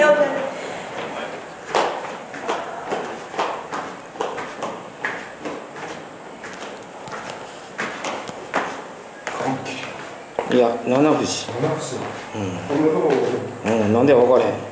丈夫いや七節七節うん。うん。なんで分かれへん？